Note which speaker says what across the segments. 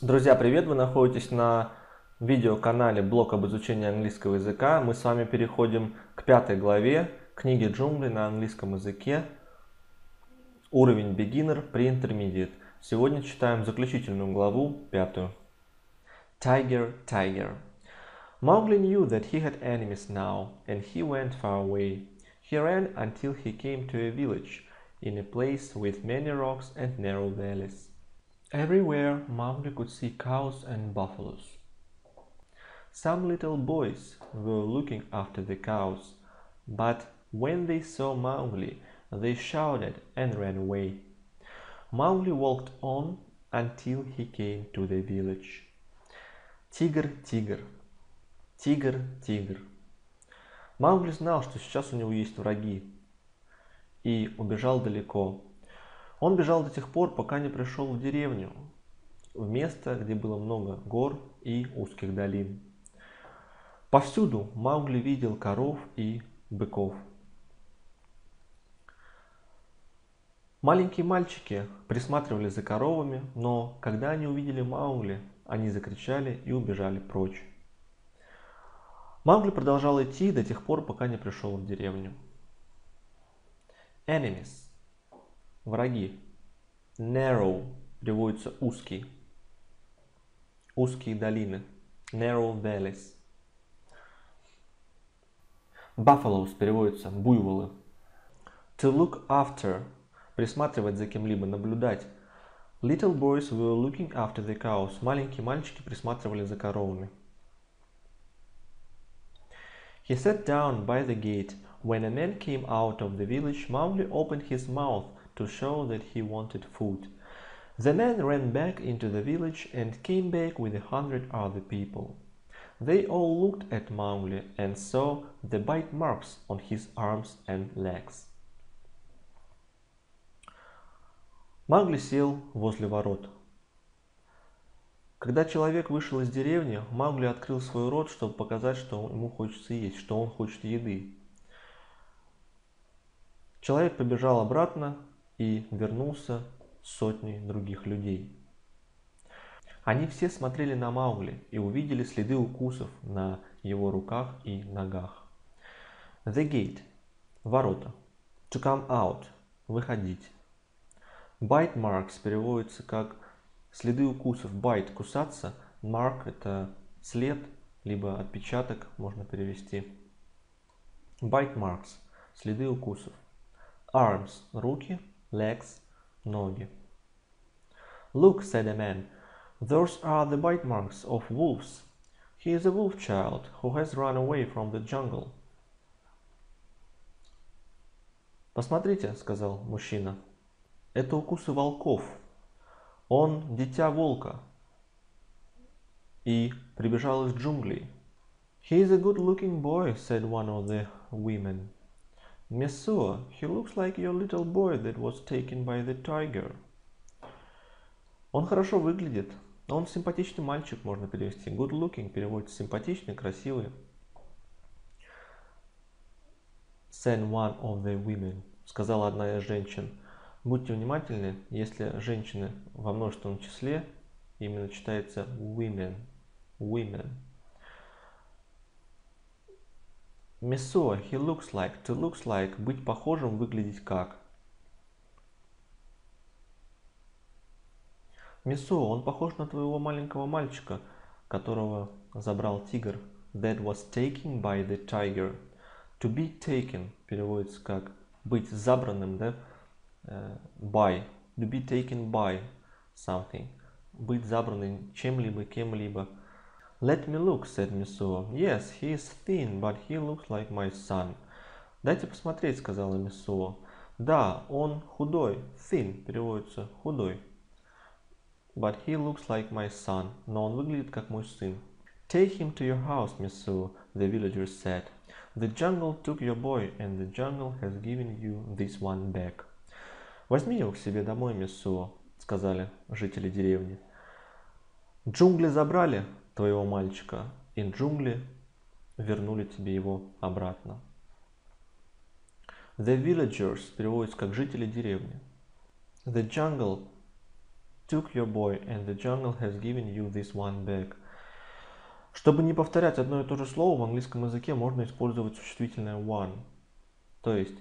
Speaker 1: Друзья, привет! Вы находитесь на видеоканале блог об изучении английского языка. Мы с вами переходим к пятой главе книги джунглей на английском языке. Уровень beginner, pre-intermediate. Сегодня читаем заключительную главу, пятую. Tiger, Tiger. Mowgli knew that he had enemies now, and he went far away. He ran until he came to a village, in a place with many rocks and narrow valleys. Everywhere Mowgli could see cows and buffaloes. Some little boys were looking after the cows, but when they saw Mowgli, they shouted and ran away. Mowgli walked on until he came to the village. Тигр, тигр, тигр, тигр. Маугли знал, что сейчас у него есть враги, и убежал далеко. Он бежал до тех пор, пока не пришел в деревню, в место, где было много гор и узких долин. Повсюду Маугли видел коров и быков. Маленькие мальчики присматривали за коровами, но когда они увидели Маугли, они закричали и убежали прочь. Маугли продолжал идти до тех пор, пока не пришел в деревню. Enemies Враги. Narrow переводится узкий. Узкие долины. Narrow valleys. Buffaloes переводится буйволы. To look after присматривать за кем-либо, наблюдать. Little boys were looking after the cows. Маленькие мальчики присматривали за коровами. He sat down by the gate. When a man came out of the village, Mowgli opened his mouth to show that he wanted food. The man ran back into the village and came back with a hundred other people. They all looked at Mowgli and saw the bite marks on his arms and legs. Маугли сел возле ворот. Когда человек вышел из деревни, Маугли открыл свой рот, чтобы показать, что ему хочется есть, что он хочет еды. Человек побежал обратно, и вернулся с сотней других людей. Они все смотрели на Маугли и увидели следы укусов на его руках и ногах. The gate – ворота. To come out – выходить. Bite marks переводится как следы укусов. Bite – кусаться. Mark – это след, либо отпечаток можно перевести. Bite marks – следы укусов. Arms – руки – legs, ноги. Look, said a man, those are the bite marks of wolves. He is a wolf child who has run away from the jungle. Посмотрите, сказал мужчина, это укусы волков. Он дитя волка и прибежал из джунглей. He is a good-looking boy, said one of the women. Mesua, he looks like your little boy that was taken by the tiger. Он хорошо выглядит. Он симпатичный мальчик, можно перевести. Good looking переводится симпатичный, красивый. Said one of the women, сказала одна из женщин. Будьте внимательны, если женщины во множественном числе, именно читается women. Women. Месо, he looks like, to looks like, быть похожим, выглядеть как. Месо, он похож на твоего маленького мальчика, которого забрал тигр. That was taken by the tiger. To be taken переводится как быть забранным, да? Uh, by. To be taken by something. Быть забранным чем-либо, кем-либо. Let me look, said Мисуо. Yes, he is thin, but he looks like my son. Дайте посмотреть, сказала Мисуо. Да, он худой. Thin переводится худой. But he looks like my son. Но он выглядит как мой сын. Take him to your house, Misuo, the villagers said. The jungle took your boy, and the jungle has given you this one back. Возьми его к себе домой, Мисуо, сказали жители деревни. Джунгли забрали, твоего мальчика, и джунгли вернули тебе его обратно. The villagers переводится как жители деревни. The jungle took your boy, and the jungle has given you this one back. Чтобы не повторять одно и то же слово, в английском языке можно использовать существительное one. То есть,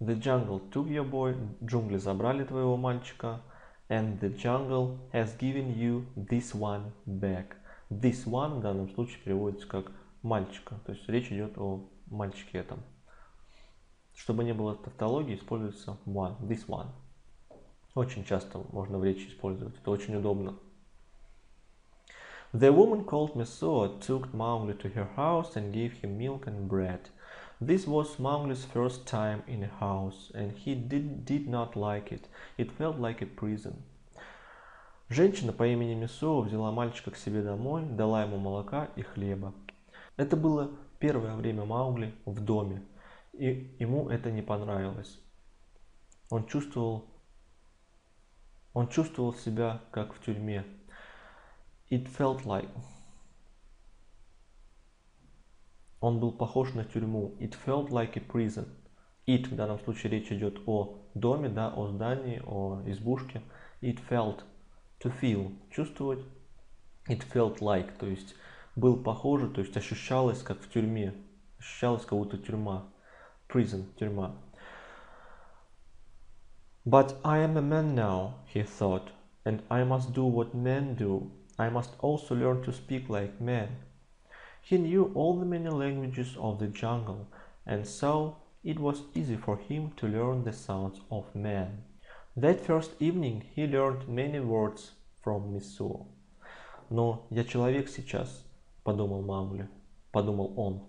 Speaker 1: the jungle took your boy, джунгли забрали твоего мальчика, and the jungle has given you this one back. This one в данном случае переводится как мальчика, то есть речь идет о мальчике этом. Чтобы не было тавтологии, используется one, this one. Очень часто можно в речи использовать, это очень удобно. The woman called Mesua took Mowgli to her house and gave him milk and bread. This was Mowgli's first time in a house, and he did, did not like it. It felt like a prison. Женщина по имени Месуа взяла мальчика к себе домой, дала ему молока и хлеба. Это было первое время Маугли в доме, и ему это не понравилось. Он чувствовал, он чувствовал себя как в тюрьме. It felt like. Он был похож на тюрьму. It felt like a prison. It в данном случае речь идет о доме, да, о здании, о избушке. It felt to feel, чувствовать. It felt like, то есть был похоже, то есть ощущалось как в тюрьме. Ощущалось как будто тюрьма. Prison, тюрьма. But I am a man now, he thought, and I must do what men do. I must also learn to speak like men. He knew all the many languages of the jungle, and so it was easy for him to learn the sounds of men. That first evening he learned many words from Misuo. Но я человек сейчас, подумал Маугли, подумал он.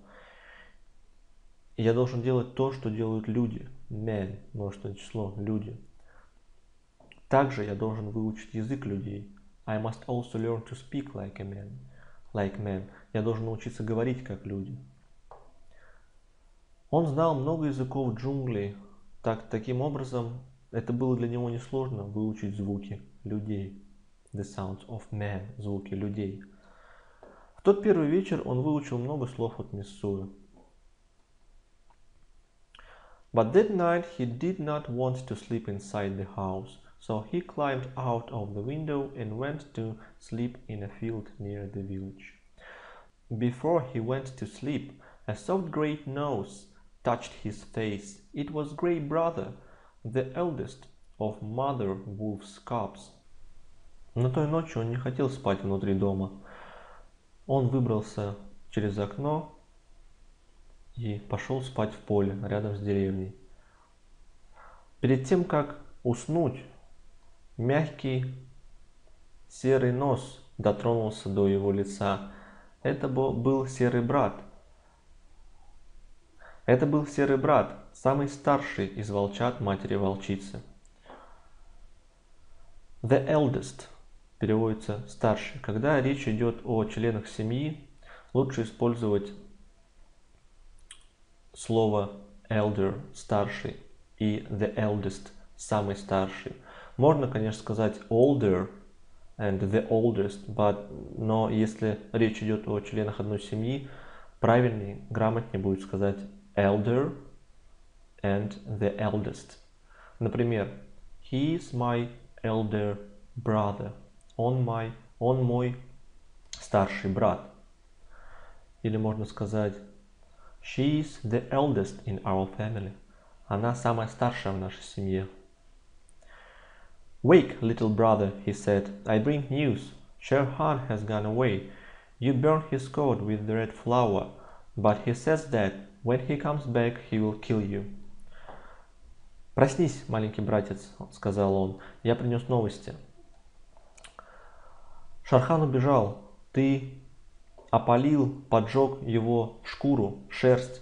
Speaker 1: И я должен делать то, что делают люди. Men, множественное число, люди. Также я должен выучить язык людей. I must also learn to speak like a man. Like men. Я должен научиться говорить как люди. Он знал много языков джунглей. Так, таким образом, это было для него несложно выучить звуки людей. The sounds of men. Звуки людей. В тот первый вечер он выучил много слов от Миссуи. But that night he did not want to sleep inside the house, so he climbed out of the window and went to sleep in a field near the village. Before he went to sleep, a soft great nose touched his face. It was Grey Brother, the eldest of Mother Wolf's cubs. Но той ночью он не хотел спать внутри дома. Он выбрался через окно и пошел спать в поле рядом с деревней. Перед тем, как уснуть, мягкий серый нос дотронулся до его лица. Это был серый брат. Это был серый брат, самый старший из волчат матери-волчицы. The eldest переводится старший. Когда речь идет о членах семьи, лучше использовать слово elder, старший, и the eldest, самый старший. Можно, конечно, сказать older and the oldest, but, но если речь идет о членах одной семьи, правильнее, грамотнее будет сказать elder and the eldest. Например, he is my elder brother. Он мой, он мой старший брат. Или можно сказать She is the eldest in our family. Она самая старшая в нашей семье. Wake, little brother, he said. I bring news. Sher Khan has gone away. You burned his coat with the red flower, but he says that when he comes back, he will kill you. Проснись, маленький братец, сказал он. Я принес новости. Шархан убежал. Ты опалил, поджег его шкуру, шерсть,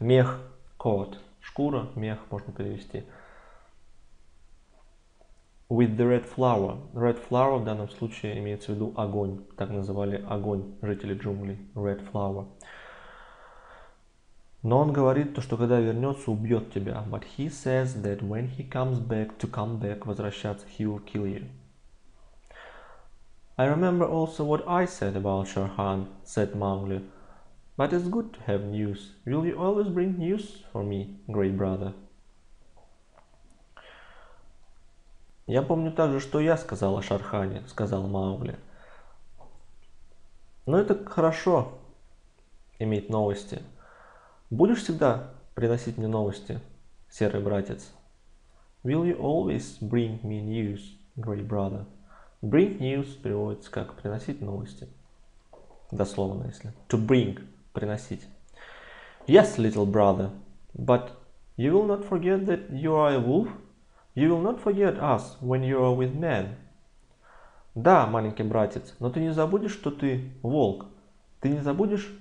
Speaker 1: мех, кот. Шкура, мех можно перевести. With the red flower. Red flower в данном случае имеется в виду огонь. Так называли огонь жители джунглей. Red flower. Но он говорит, то, что когда вернется, убьет тебя. But he says that when he comes back, to come back, возвращаться, he will kill you. I remember also what I said about Sharhan, said Mowgli. But it's good to have news. Will you always bring news for me, great brother? Я помню также, что я сказал о Шархане, сказал Маугли. Но это хорошо, иметь новости. Будешь всегда приносить мне новости, серый братец? Will you always bring me news, great brother? Bring news переводится как приносить новости. Дословно, если. To bring, приносить. Yes, little brother, but you will not forget that you are a wolf? You will not forget us when you are with men. Да, маленький братец, но ты не забудешь, что ты волк. Ты не забудешь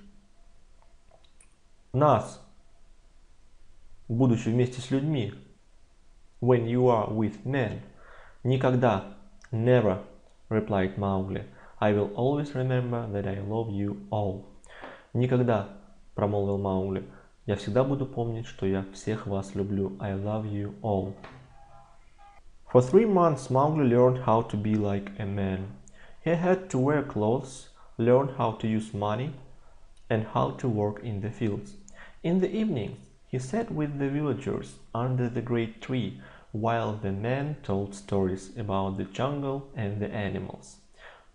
Speaker 1: нас, будучи вместе с людьми. When you are with men. Никогда. Never, replied Mowgli. I will always remember that I love you all. Никогда, промолвил Маугли. Я всегда буду помнить, что я всех вас люблю. I love you all. For three months Mowgli learned how to be like a man. He had to wear clothes, learn how to use money, and how to work in the fields. In the evening, he sat with the villagers under the great tree while the men told stories about the jungle and the animals.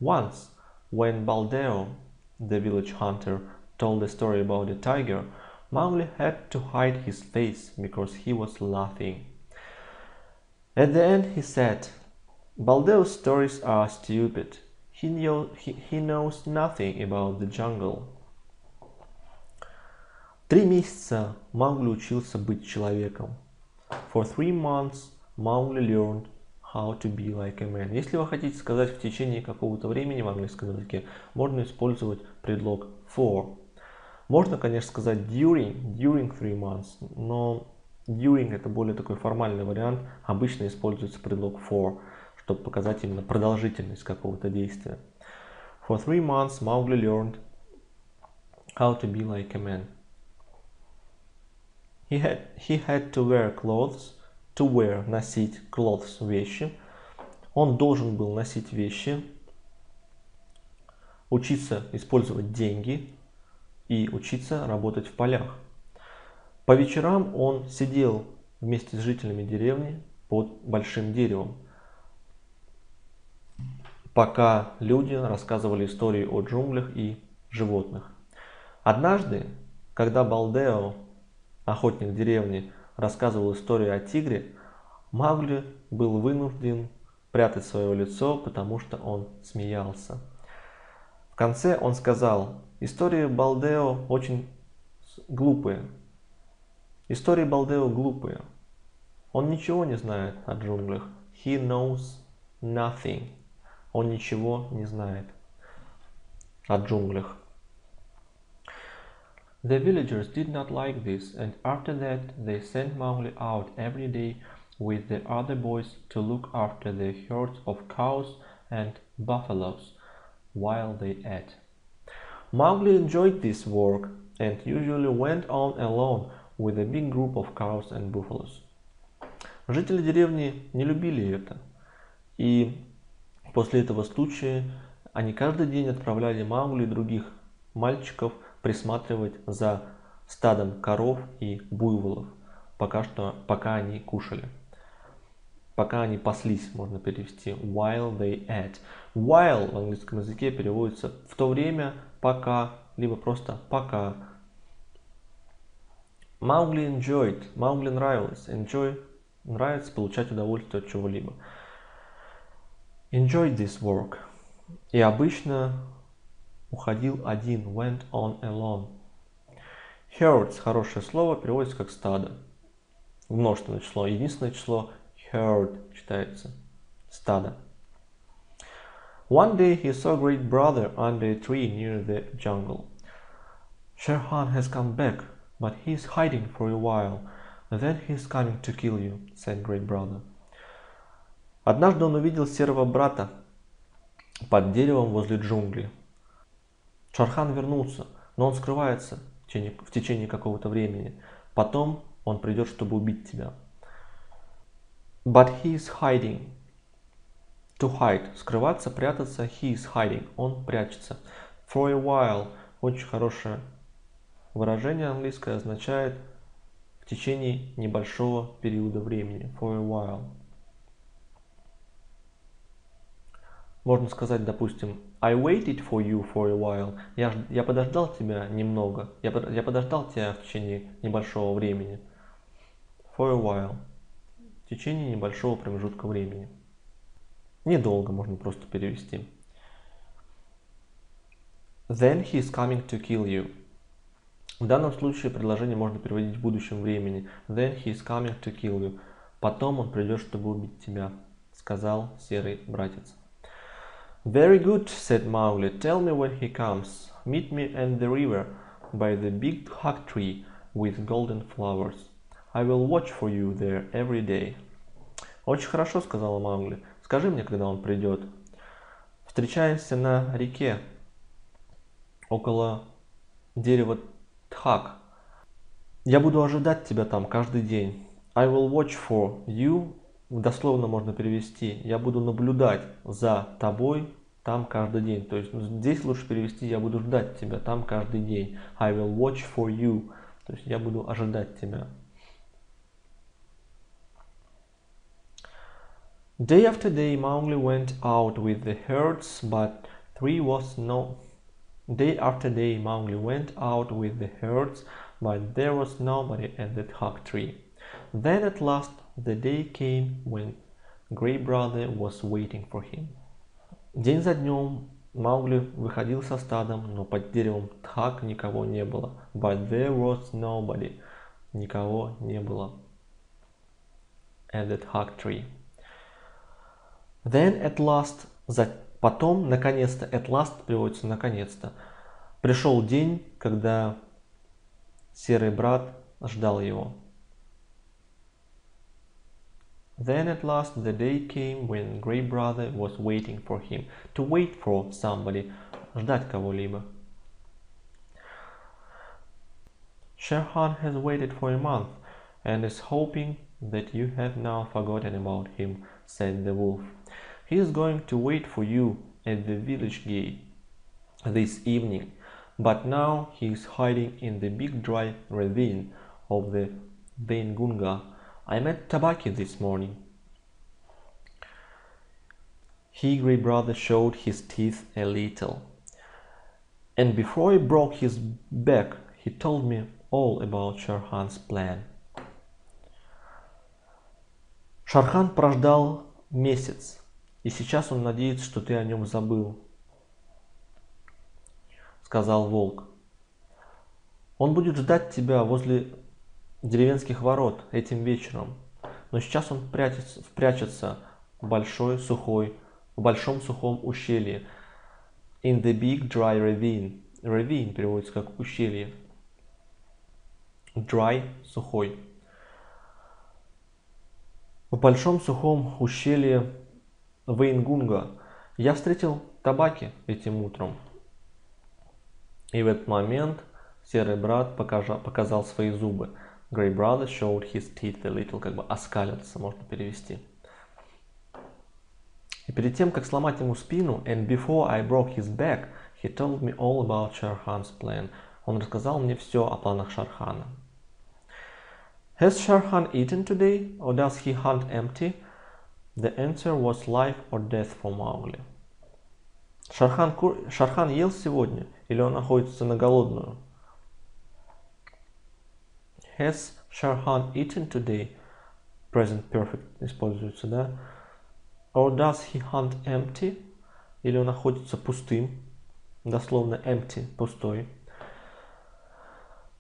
Speaker 1: Once, when Baldeo, the village hunter, told a story about a tiger, Mowgli had to hide his face because he was laughing. At the end, he said, Baldeo's stories are stupid. He, he, he knows nothing about the jungle. Три месяца Маугли учился быть человеком. For three months Mowgli learned how to be like a man. Если вы хотите сказать в течение какого-то времени в английском языке, можно использовать предлог for. Можно, конечно, сказать during, during three months, но during это более такой формальный вариант. Обычно используется предлог for, чтобы показать именно продолжительность какого-то действия. For three months Mowgli learned how to be like a man. He had, he had to wear clothes, to wear – носить, clothes – вещи. Он должен был носить вещи, учиться использовать деньги и учиться работать в полях. По вечерам он сидел вместе с жителями деревни под большим деревом, пока люди рассказывали истории о джунглях и животных. Однажды, когда Балдео охотник деревни, рассказывал историю о тигре, Маугли был вынужден прятать свое лицо, потому что он смеялся. В конце он сказал, истории Балдео очень глупые. Истории Балдео глупые. Он ничего не знает о джунглях. He knows nothing. Он ничего не знает о джунглях. The villagers did not like this, and after that they sent Mowgli out every day with the other boys to look after the herds of cows and buffaloes while they ate. Mowgli enjoyed this work and usually went on alone with a big group of cows and buffaloes. Жители деревни не любили это, и после этого случая они каждый день отправляли Маугли и других мальчиков присматривать за стадом коров и буйволов, пока, что, пока они кушали. Пока они паслись, можно перевести. While they ate. While в английском языке переводится в то время, пока, либо просто пока. Маугли enjoyed. Маугли нравилось. Enjoy нравится получать удовольствие от чего-либо. Enjoy this work. И обычно уходил один, went on alone. Herds, хорошее слово, переводится как стадо. Множественное число. Единственное число herd читается. Стадо. One day he saw great brother under a tree near the jungle. Sher Khan has come back, but he is hiding for a while. Then he is coming to kill you, said great brother. Однажды он увидел серого брата под деревом возле джунглей. Шархан вернулся, но он скрывается в течение, в течение какого-то времени. Потом он придет, чтобы убить тебя. But he is hiding. To hide. Скрываться, прятаться. He is hiding. Он прячется. For a while. Очень хорошее выражение английское означает в течение небольшого периода времени. For a while. Можно сказать, допустим, I waited for you for a while. Я, я подождал тебя немного. Я, я подождал тебя в течение небольшого времени. For a while. В течение небольшого промежутка времени. Недолго можно просто перевести. Then he is coming to kill you. В данном случае предложение можно переводить в будущем времени. Then he is coming to kill you. Потом он придет, чтобы убить тебя, сказал серый братец. Very good, said Mowgli. Tell me when he comes. Meet me at the river by the big hug tree with golden flowers. I will watch for you there every day. Очень хорошо, сказала Маугли. Скажи мне, когда он придет. Встречаемся на реке около дерева Тхак. Я буду ожидать тебя там каждый день. I will watch for you. Дословно можно перевести. Я буду наблюдать за тобой там каждый день. То есть ну, здесь лучше перевести я буду ждать тебя там каждый день. I will watch for you. То есть я буду ожидать тебя. Day after day Mowgli went out with the herds, but three was no Day after day Mowgli went out with the herds, but there was nobody at the hog tree. Then at last the day came when Grey Brother was waiting for him. День за днем Маугли выходил со стадом, но под деревом Тхак никого не было. But there was nobody. Никого не было. At the Tхак tree. Then at last, за Потом, наконец-то, at last приводится наконец-то. Пришел день, когда серый брат ждал его. Then at last the day came when Grey Brother was waiting for him. To wait for somebody. Ждать кого-либо. Sherhan has waited for a month and is hoping that you have now forgotten about him, said the wolf. He is going to wait for you at the village gate this evening, but now he is hiding in the big dry ravine of the Vaingunga. I met Tabaki this morning. Great brother, showed his teeth a little. And before he broke his back, he told me all about Sharhan's plan. Шархан прождал месяц, И сейчас он надеется, что ты о нем забыл, сказал волк. Он будет ждать тебя возле деревенских ворот этим вечером, но сейчас он прячется, прячется в большой сухой, в большом сухом ущелье. In the big dry ravine. Ravine переводится как ущелье. Dry – сухой. В большом сухом ущелье Вейнгунга, я встретил табаки этим утром. И в этот момент серый брат покажа, показал свои зубы. Grey brother showed his teeth a little, как бы оскалился, можно перевести. И перед тем, как сломать ему спину, and before I broke his back, he told me all about Sharhan's plan. Он рассказал мне все о планах Шархана. Has Sharhan eaten today, or does he hunt empty? The answer was life or death for Mowgli. Шархан, Шархан ел сегодня или он находится на голодную? Has Sharhan eaten today? Present perfect используется, да? Or does he hunt empty? Или он находится пустым? Дословно empty, пустой.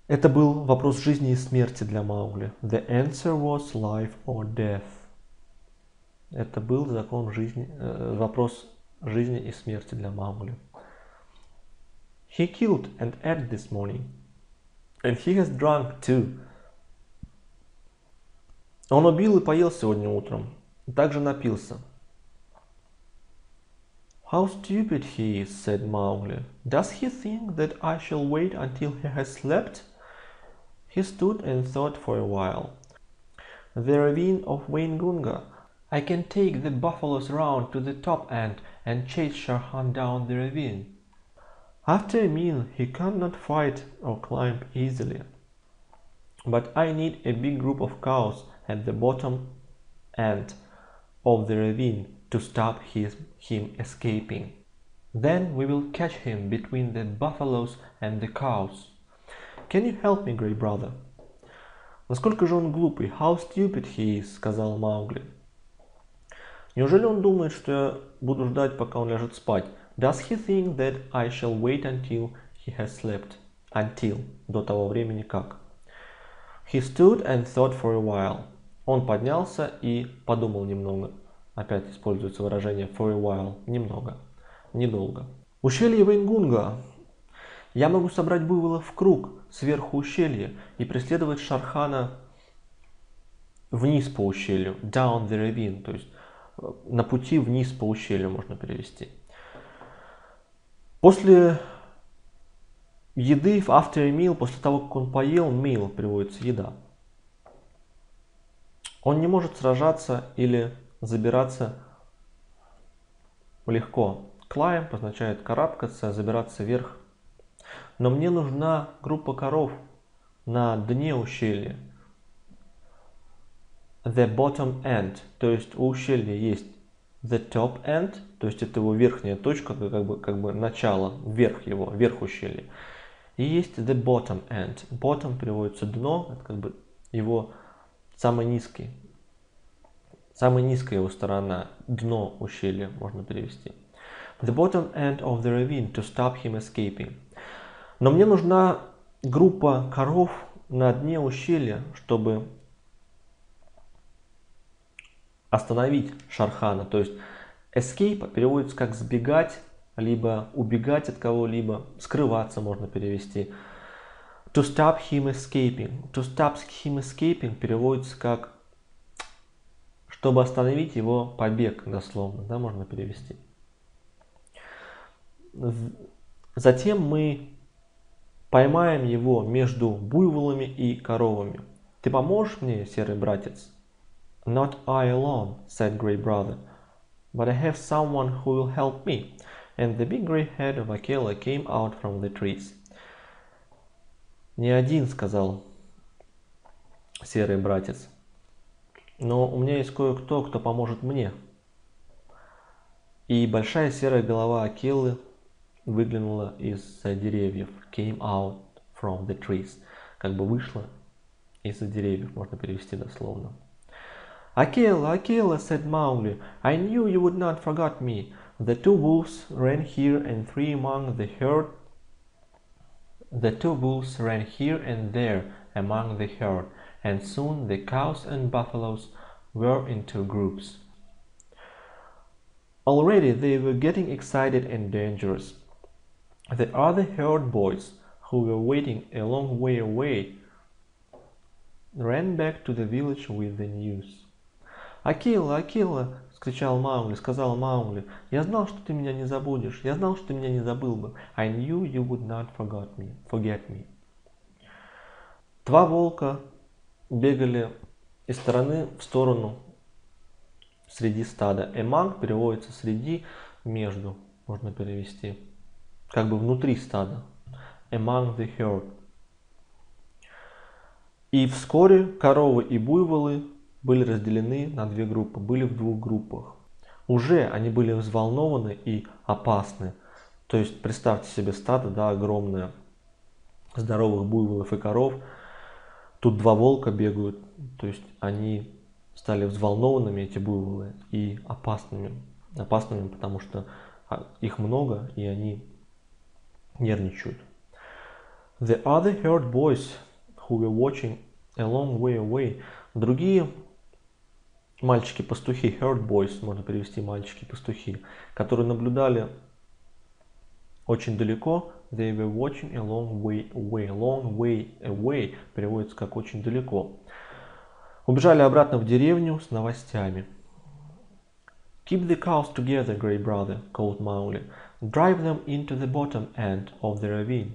Speaker 1: Это был вопрос жизни и смерти для Маугли. The answer was life or death. Это был закон жизни, э, вопрос жизни и смерти для Маугли. He killed and ate this morning. And he has drunk too. Он убил и поел сегодня утром. Также напился. How stupid he is, said Mowgli. Does he think that I shall wait until he has slept? He stood and thought for a while. The ravine of Waingunga I can take the buffaloes round to the top end and chase Sharhan down the ravine. After a meal, he cannot fight or climb easily. But I need a big group of cows at the bottom end of the ravine to stop his, him escaping. Then we will catch him between the buffaloes and the cows. Can you help me, Grey Brother? Насколько же он глупый. How stupid he is, сказал Маугли. Неужели он думает, что я буду ждать, пока он ляжет спать? Does he think that I shall wait until he has slept? Until. До того времени как. He stood and thought for a while. Он поднялся и подумал немного. Опять используется выражение for a while. Немного. Недолго. Ущелье Вейнгунга. Я могу собрать буйволов в круг сверху ущелья и преследовать Шархана вниз по ущелью. Down the ravine. То есть на пути вниз по ущелью можно перевести. После еды, after a meal, после того, как он поел, meal приводится еда. Он не может сражаться или забираться легко. Climb означает карабкаться, забираться вверх. Но мне нужна группа коров на дне ущелья. The bottom end, то есть у ущелья есть the top end, то есть это его верхняя точка, как бы, как бы начало, верх его, верх ущелья. И есть the bottom end. Bottom переводится дно, это как бы его самый низкий, самая низкая его сторона, дно ущелья можно перевести. The bottom end of the ravine to stop him escaping. Но мне нужна группа коров на дне ущелья, чтобы остановить Шархана. То есть escape переводится как сбегать, либо убегать от кого-либо, скрываться можно перевести. To stop him escaping. To stop him escaping переводится как чтобы остановить его побег, дословно, да, можно перевести. Затем мы поймаем его между буйволами и коровами. Ты поможешь мне, серый братец? Not I alone, said Grey Brother, but I have someone who will help me. And the big grey head of Akela came out from the trees. Не один, сказал серый братец, но у меня есть кое-кто, кто поможет мне. И большая серая голова Акелы выглянула из деревьев. Came out from the trees. Как бы вышла из-за деревьев, можно перевести дословно. Акела, Акела, said Mowgli, I knew you would not forget me. The two wolves ran here and three among the herd. The two wolves ran here and there among the herd, and soon the cows and buffaloes were in two groups. Already they were getting excited and dangerous. The other herd boys, who were waiting a long way away, ran back to the village with the news. Akela, Akela, скричал Маугли, сказал Маугли. «Я знал, что ты меня не забудешь. Я знал, что ты меня не забыл бы. I knew you would not forget me. Forget me». Два волка бегали из стороны в сторону среди стада. Among переводится среди, между, можно перевести. Как бы внутри стада. Among the herd. И вскоре коровы и буйволы были разделены на две группы, были в двух группах. Уже они были взволнованы и опасны. То есть представьте себе стадо, да, огромное, здоровых буйволов и коров. Тут два волка бегают, то есть они стали взволнованными, эти буйволы, и опасными. Опасными, потому что а, их много, и они нервничают. The other herd boys who were watching a long way away, другие мальчики-пастухи, herd boys, можно перевести мальчики-пастухи, которые наблюдали очень далеко, they were watching a long way away, long way away переводится как очень далеко. Убежали обратно в деревню с новостями. Keep the cows together, Grey Brother, called Mowgli. Drive them into the bottom end of the ravine,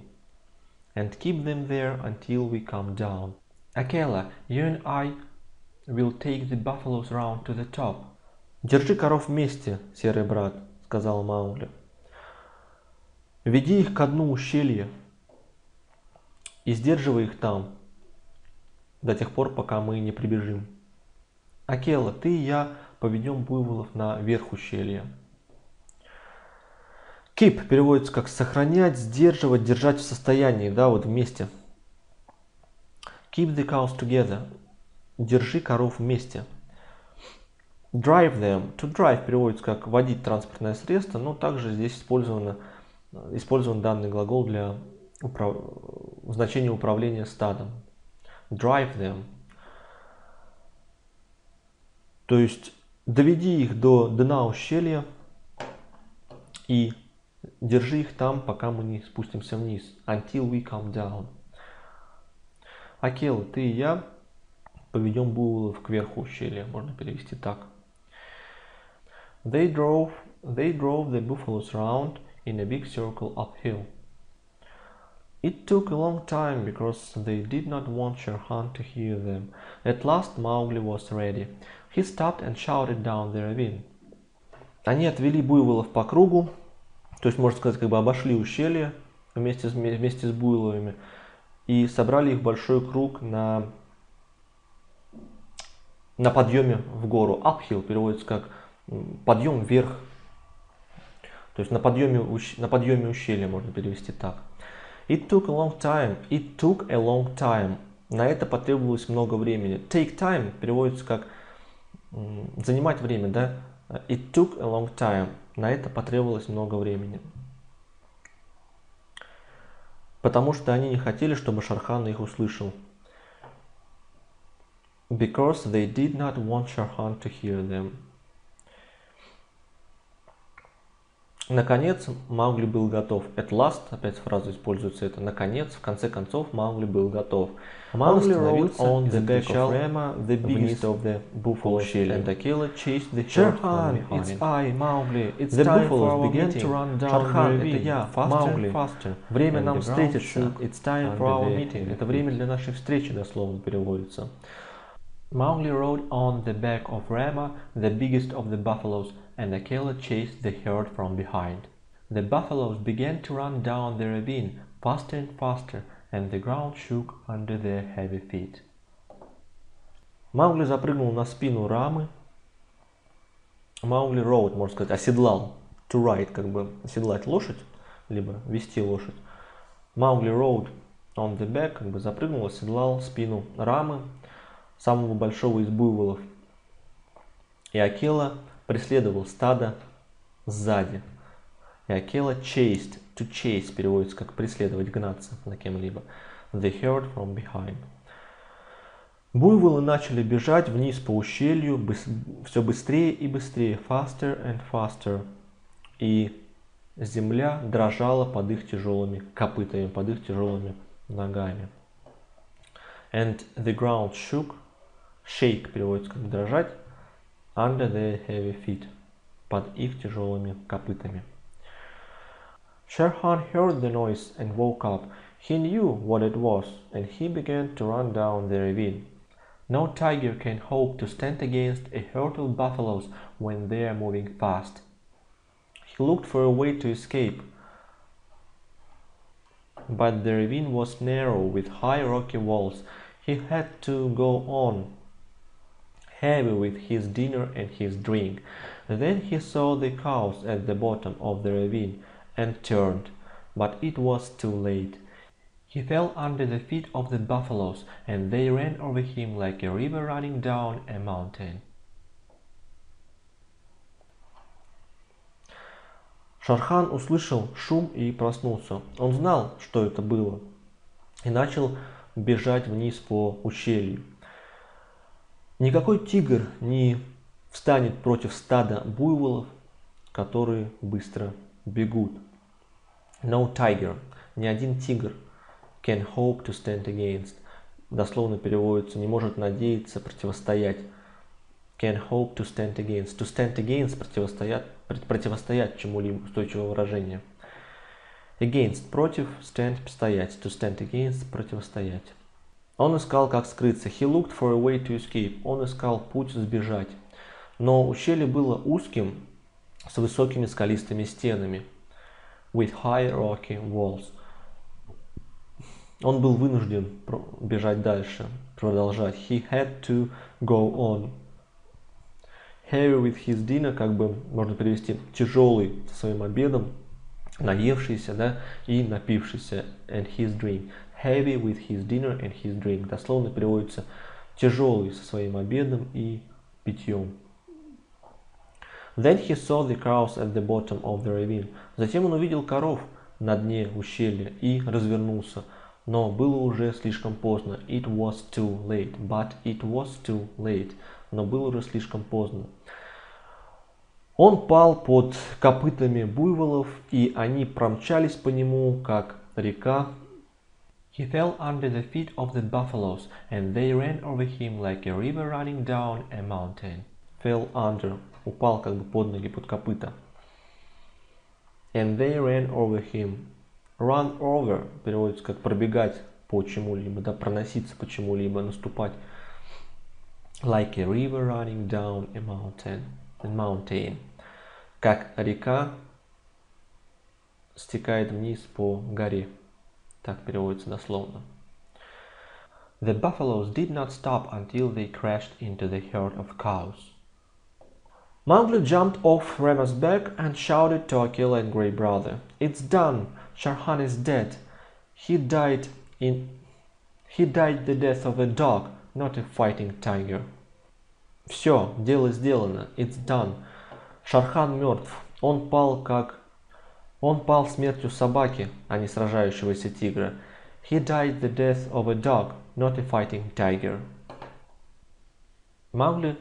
Speaker 1: and keep them there until we come down. Akela, you and I will take the buffaloes round to the top. Держи коров вместе, серый брат, сказал Маугли. Веди их ко дну ущелья и сдерживай их там до тех пор, пока мы не прибежим. Акела, ты и я поведем буйволов наверх ущелья. Keep переводится как сохранять, сдерживать, держать в состоянии, да, вот вместе. Keep the cows together. Держи коров вместе. Drive them. To drive переводится как водить транспортное средство, но также здесь использовано, использован данный глагол для управ... значения управления стадом. Drive them. То есть доведи их до дна ущелья и держи их там, пока мы не спустимся вниз. Until we come down. Акел, ты и я поведем буйволов кверху ущелья, можно перевести так. They drove, they drove the buffaloes round in a big circle uphill. It took a long time because they did not want Shere Khan to hear them. At last Mowgli was ready. He stopped and shouted down the ravine. Они отвели буйволов по кругу, то есть, можно сказать, как бы обошли ущелье вместе с, вместе с буйволами и собрали их в большой круг на, на подъеме в гору. Uphill переводится как подъем вверх. То есть на подъеме, на подъеме ущелья можно перевести так. It took a long time. It took a long time. На это потребовалось много времени. Take time переводится как занимать время, да? It took a long time. На это потребовалось много времени. Потому что они не хотели, чтобы Шархан их услышал. Because they did not want Sharhan to hear them. Наконец Маугли был готов. At last, опять фраза используется это. Наконец, в конце концов, Маугли был готов. Маугли rode on the back of Rama, the biggest of the buffalo shell, and Akela chased the behind. it's I, Mowgli. It's the time for our began meeting. to run down Шархан, это я, faster, faster. Время нам встретиться. It's time for our meeting. Это время для нашей встречи, дословно переводится. Mowgli rode on the back of Rama, the biggest of the buffaloes, and Akela chased the herd from behind. The buffaloes began to run down the ravine faster and faster, and the ground shook under their heavy feet. Маугли запрыгнул на спину рамы. Маугли rode, можно сказать, оседлал. To ride, как бы оседлать лошадь, либо вести лошадь. Маугли rode on the back, как бы запрыгнул, оседлал спину рамы, самого большого из буйволов. И Акела преследовал стадо сзади. И Акела chased, to chase переводится как преследовать, гнаться за кем-либо. The herd from behind. Буйволы начали бежать вниз по ущелью все быстрее и быстрее, faster and faster. И земля дрожала под их тяжелыми копытами, под их тяжелыми ногами. And the ground shook, shake переводится как дрожать, under their heavy feet, под их тяжелыми копытами. Sherhan heard the noise and woke up. He knew what it was, and he began to run down the ravine. No tiger can hope to stand against a herd of buffaloes when they are moving fast. He looked for a way to escape, but the ravine was narrow with high rocky walls. He had to go on heavy with his dinner and his drink. Then he saw the cows at the bottom of the ravine and turned, but it was too late. He fell under the feet of the buffaloes, and they ran over him like a river running down a mountain. Шархан услышал шум и проснулся. Он знал, что это было, и начал бежать вниз по ущелью. Никакой тигр не встанет против стада буйволов, которые быстро бегут. No tiger, ни один тигр can hope to stand against. Дословно переводится, не может надеяться противостоять. Can hope to stand against. To stand against противостоять, противостоять чему-либо, устойчивое выражение. Against против, stand стоять. To stand against противостоять. Он искал, как скрыться. He looked for a way to escape. Он искал путь сбежать. Но ущелье было узким, с высокими скалистыми стенами. With high rocky walls. Он был вынужден бежать дальше, продолжать. He had to go on. Heavy with his dinner, как бы можно перевести тяжелый со своим обедом, наевшийся, да, и напившийся, and his drink. Heavy with his dinner and his drink. Дословно переводится тяжелый со своим обедом и питьем. Then he saw the cows at the bottom of the ravine. Затем он увидел коров на дне ущелья и развернулся. Но было уже слишком поздно. It was too late. But it was too late. Но было уже слишком поздно. Он пал под копытами буйволов, и они промчались по нему, как река. He fell under the feet of the buffaloes, and they ran over him like a river running down a mountain. Fell under, упал как бы под ноги, под копыта. And they ran over him. Run over переводится как пробегать по чему-либо, да, проноситься по чему-либо, наступать. Like a river running down a mountain. A mountain как река стекает вниз по горе. Так переводится дословно. The buffaloes did not stop until they crashed into the herd of cows. Mowgli jumped off Rama's back and shouted to Akela and Grey Brother, "It's done! Sharhan is dead. He died in he died the death of a dog, not a fighting tiger." Все, дело сделано. It's done. Шархан мертв. Он пал как... Он пал смертью собаки, а не сражающегося тигра. He died the death of a dog, not a fighting tiger. Mowgli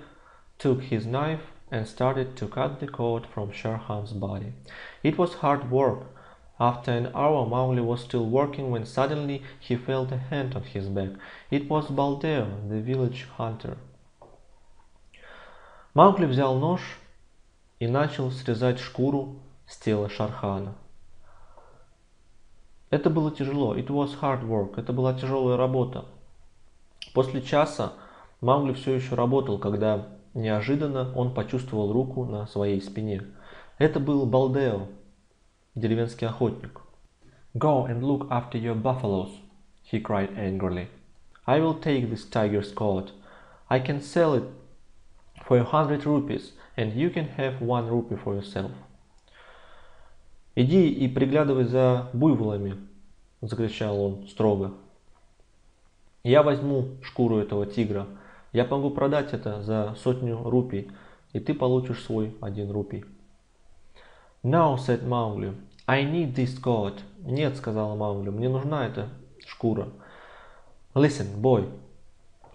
Speaker 1: took his knife and started to cut the coat from Shere Khan's body. It was hard work. After an hour, Mowgli was still working when suddenly he felt a hand on his back. It was Baldeo, the village hunter. Маугли взял нож и начал срезать шкуру с тела Шархана. Это было тяжело. It was hard work. Это была тяжелая работа. После часа Маугли все еще работал, когда неожиданно он почувствовал руку на своей спине. Это был Балдео, деревенский охотник. Go and look after your buffaloes, he cried angrily. I will take this tiger's coat. I can sell it for a hundred rupees and you can have one rupee for yourself. Иди и приглядывай за буйволами, закричал он строго. Я возьму шкуру этого тигра. Я могу продать это за сотню рупий, и ты получишь свой один рупий. No, said Mowgli. I need this coat. Нет, сказала Маугли, мне нужна эта шкура. Listen, boy,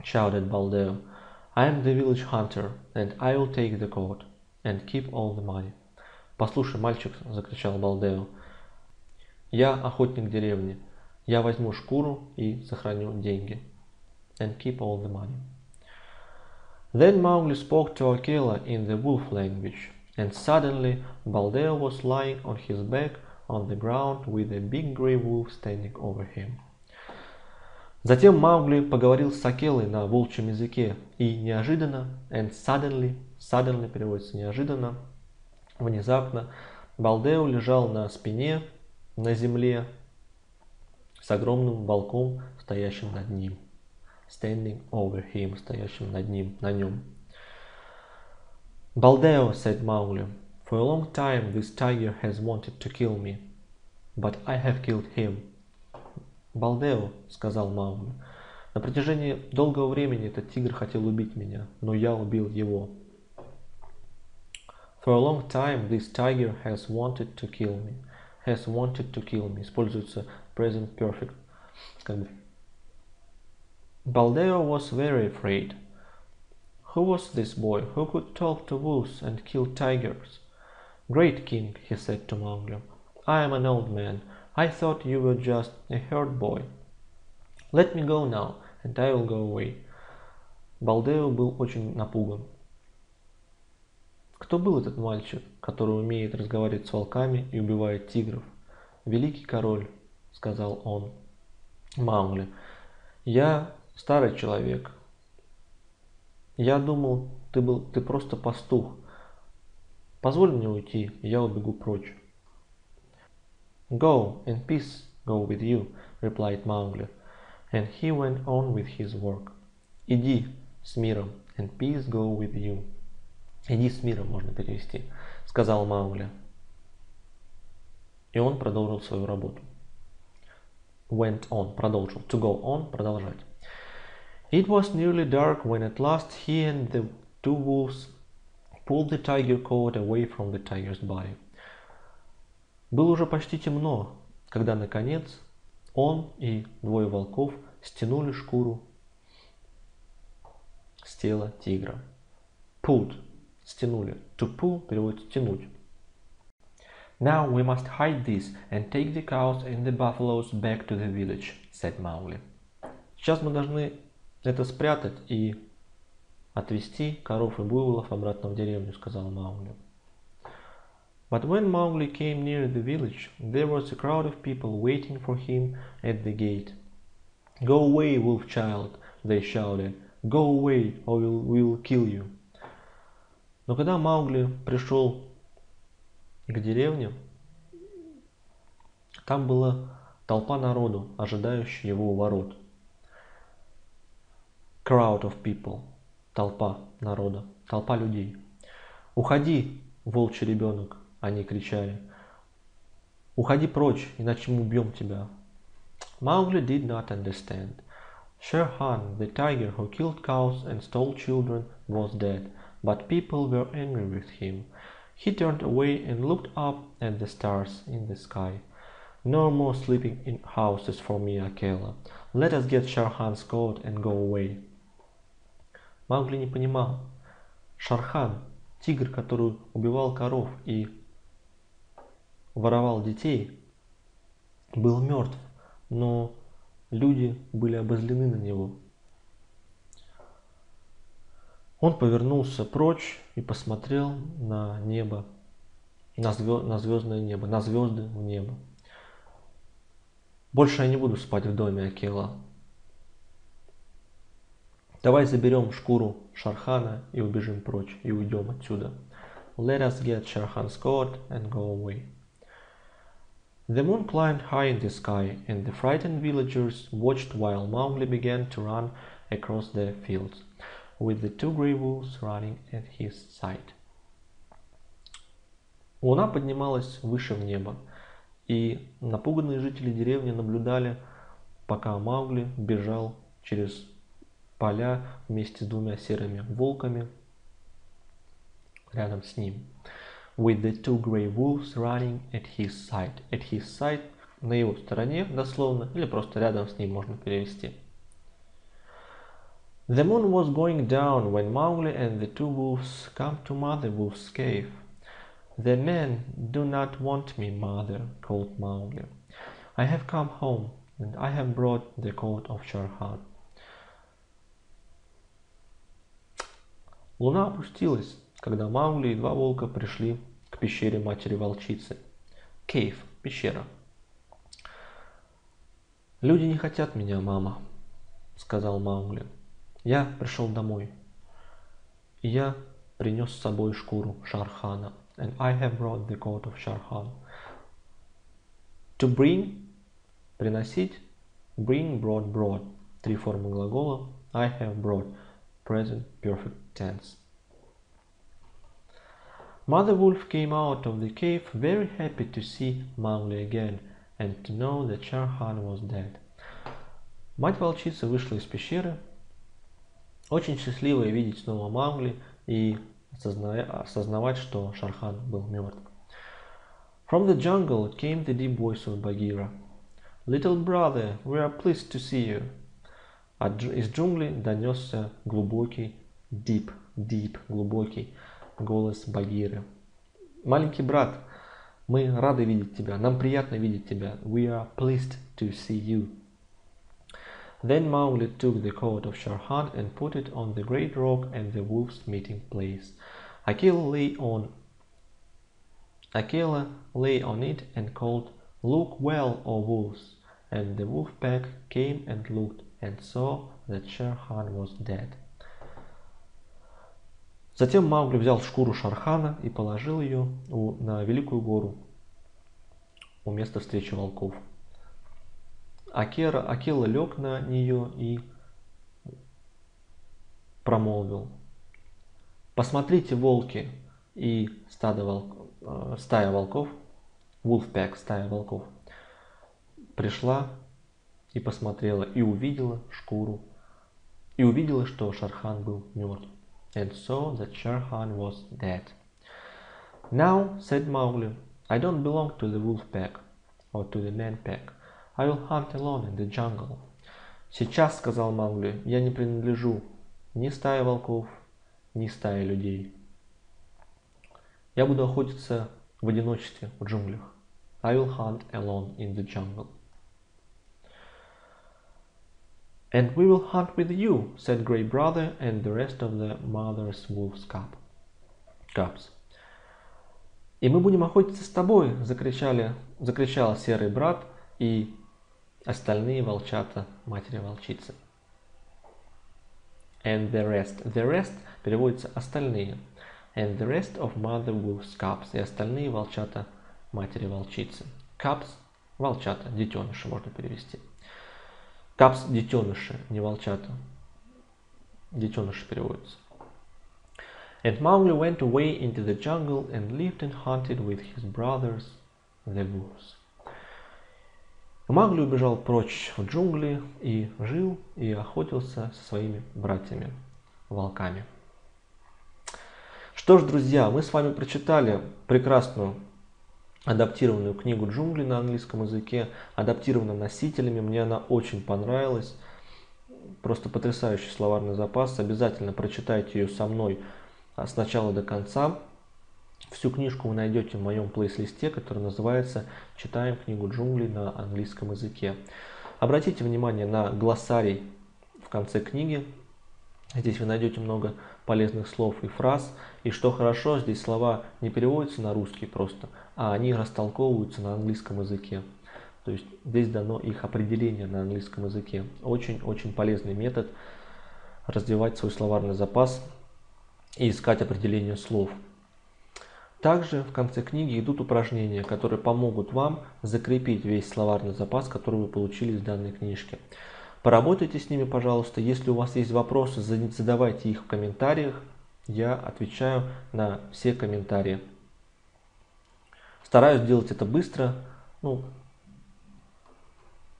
Speaker 1: shouted Baldeo. I am the village hunter, and I will take the coat and keep all the money. Послушай, мальчик, закричал Балдео. Я охотник деревни. Я возьму шкуру и сохраню деньги. And keep all the money. Then Mowgli spoke to Akela in the wolf language, and suddenly Baldeo was lying on his back on the ground with a big grey wolf standing over him. Затем Маугли поговорил с Акелой на волчьем языке, и неожиданно, and suddenly, suddenly переводится неожиданно, внезапно, Балдео лежал на спине, на земле, с огромным волком, стоящим над ним. Standing over him, стоящим над ним, на нем. Baldeo, said Mowgli, for a long time this tiger has wanted to kill me, but I have killed him. «Балдео», — сказал Маугли, — «на протяжении долгого времени этот тигр хотел убить меня, но я убил его». For a long time this tiger has wanted to kill me. Has wanted to kill me. Используется present perfect. Как бы. Baldeo was very afraid. Who was this boy who could talk to wolves and kill tigers? Great king, he said to Mowgli, I am an old man. I thought you were just a herd boy. Let me go now, and I will go away. Балдео был очень напуган. Кто был этот мальчик, который умеет разговаривать с волками и убивает тигров? Великий король, сказал он Маугли. Я старый человек. Я думал, ты был, ты просто пастух. Позволь мне уйти, я убегу прочь. Go, and peace go with you, replied Mowgli, and he went on with his work. Иди с миром, and peace go with you. Иди с миром, можно перевести, сказал Маугли. И он продолжил свою работу. Went on, продолжил. To go on, продолжать. It was nearly dark when at last he and the two wolves pulled the tiger coat away from the tiger's body. Было уже почти темно, когда, наконец, он и двое волков стянули шкуру с тела тигра. Pulled – стянули. To pull переводится «тянуть». Now we must hide this and take the cows and the buffaloes back to the village, said Mowgli. Сейчас мы должны это спрятать и отвезти коров и буйволов обратно в деревню, сказал Маугли. But when Mowgli came near the village, there was a crowd of people waiting for him at the gate. Go away, wolf child, they shouted. Go away, or we'll, we'll kill you. Но когда Маугли пришел к деревне, там была толпа народу, ожидающая его у ворот. Crowd of people. Толпа народа. Толпа людей. Уходи, волчий ребенок, они кричали. Уходи прочь, иначе мы убьем тебя. Mowgli did not understand. Shere Khan, the tiger who killed cows and stole children, was dead, but people were angry with him. He turned away and looked up at the stars in the sky. No more sleeping in houses for me, Akela. Let us get Sharhan's coat and go away. Маугли не понимал. Шархан, тигр, который убивал коров и воровал детей, был мертв, но люди были обозлены на него. Он повернулся прочь и посмотрел на небо, на, звезд, на звездное небо, на звезды в небо. Больше я не буду спать в доме Акела. Давай заберем шкуру Шархана и убежим прочь, и уйдем отсюда. Let us get Sharhan's coat and go away. The moon climbed high in the sky, and the frightened villagers watched while Mowgli began to run across the fields. With the two grey wolves running at his side. Луна поднималась выше в небо, и напуганные жители деревни наблюдали, пока Маугли бежал через поля вместе с двумя серыми волками рядом с ним. With the two grey wolves running at his side. At his side на его стороне дословно, или просто рядом с ним можно перевести. The moon was going down when Mowgli and the two wolves come to Mother Wolf's cave. The men do not want me, Mother, called Mowgli. I have come home, and I have brought the coat of Shere Khan. Луна опустилась, когда Маугли и два волка пришли к пещере матери-волчицы. Кейв, пещера. «Люди не хотят меня, мама», — сказал Маугли. Я пришел домой. И я принес с собой шкуру Шархана. And I have brought the coat of Sharhan. To bring – приносить. Bring, brought, brought. Три формы глагола. I have brought. Present perfect tense. Mother Wolf came out of the cave very happy to see Mowgli again and to know that Sharhan was dead. Мать волчицы вышла из пещеры Очень счастливо видеть снова Маугли и осознавать, что Шархан был мертв. From the jungle came the deep voice of Bagheera. Little brother, we are pleased to see you. А из джунглей донесся глубокий, deep, deep, глубокий голос Багиры. Маленький брат, мы рады видеть тебя, нам приятно видеть тебя. We are pleased to see you. Then Mowgli took the coat of Shere Khan and put it on the great rock and the wolves' meeting place. Akela lay on Akela lay on it and called, Look well, O wolves! And the wolf pack came and looked and saw that Shere Khan was dead. Затем Маугли взял шкуру Шархана и положил ее на великую гору у места встречи волков. Акера, Акела лег на нее и промолвил. Посмотрите, волки и стадо волк, э, стая волков, Wolfpack, стая волков, пришла и посмотрела, и увидела шкуру, и увидела, что Шархан был мертв. And saw that Sharhan was dead. Now, said Mowgli, I don't belong to the wolf pack or to the man pack. I will hunt alone in the jungle. Сейчас, сказал Маугли, я не принадлежу ни стае волков, ни стае людей. Я буду охотиться в одиночестве в джунглях. I will hunt alone in the jungle. And we will hunt with you, said Grey Brother and the rest of the mother's wolf's cub. cubs. И мы будем охотиться с тобой, закричали, закричал серый брат и остальные волчата матери волчицы. And the rest. The rest переводится остальные. And the rest of mother wolf's cubs. И остальные волчата матери волчицы. Cubs – волчата, детеныши можно перевести. Cubs – детеныши, не волчата. Детеныши переводятся. And Mowgli went away into the jungle and lived and hunted with his brothers, the wolves. Маугли убежал прочь в джунгли и жил и охотился со своими братьями, волками. Что ж, друзья, мы с вами прочитали прекрасную адаптированную книгу «Джунгли» на английском языке, адаптирована носителями. Мне она очень понравилась. Просто потрясающий словарный запас. Обязательно прочитайте ее со мной а, с начала до конца. Всю книжку вы найдете в моем плейлисте, который называется «Читаем книгу джунглей на английском языке». Обратите внимание на глоссарий в конце книги. Здесь вы найдете много полезных слов и фраз. И что хорошо, здесь слова не переводятся на русский просто, а они растолковываются на английском языке. То есть здесь дано их определение на английском языке. Очень-очень полезный метод развивать свой словарный запас и искать определение слов. Также в конце книги идут упражнения, которые помогут вам закрепить весь словарный запас, который вы получили из данной книжки. Поработайте с ними, пожалуйста. Если у вас есть вопросы, задавайте их в комментариях. Я отвечаю на все комментарии. Стараюсь делать это быстро. Ну,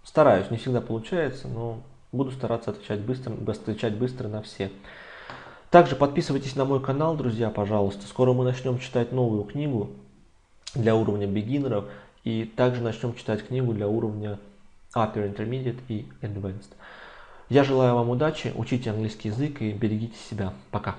Speaker 1: стараюсь, не всегда получается, но буду стараться отвечать быстро, отвечать быстро на все. Также подписывайтесь на мой канал, друзья, пожалуйста. Скоро мы начнем читать новую книгу для уровня бигинеров. И также начнем читать книгу для уровня Upper Intermediate и Advanced. Я желаю вам удачи, учите английский язык и берегите себя. Пока.